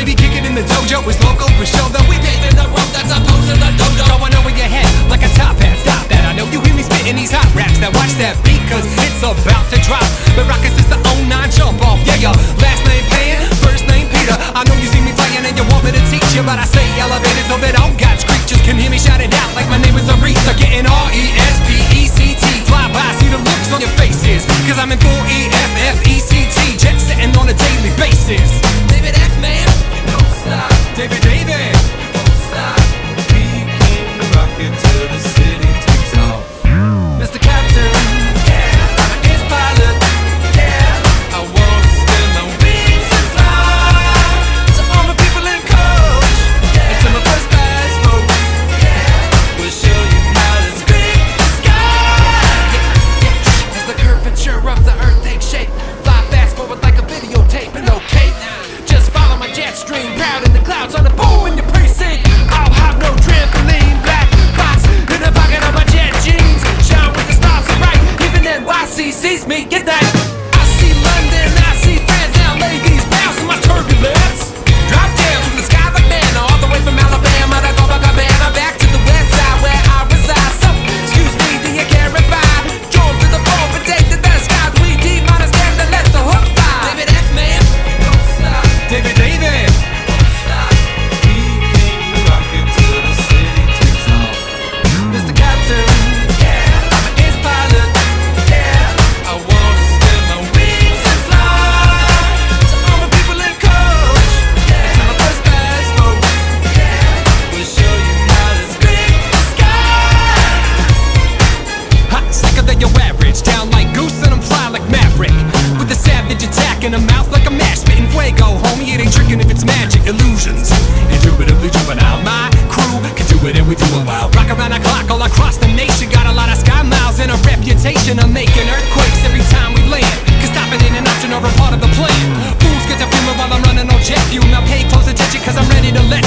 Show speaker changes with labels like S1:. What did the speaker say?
S1: baby, kick it in the dojo. It's local for show, That We paving the
S2: road that's opposed to the
S1: dojo. Going over your head like a top hat. Stop that. I know you hear me spitting these hot raps. Now watch that beat, cause it's about to drop. But rockets is the 09 jump off. Yeah, yeah. Last name Pan, first name Peter. I know you see me playing and you want me to teach you, but I say elevated so that I every part of the play Fools get to fuming while I'm running on jet fuel. Now pay close attention cause I'm ready to let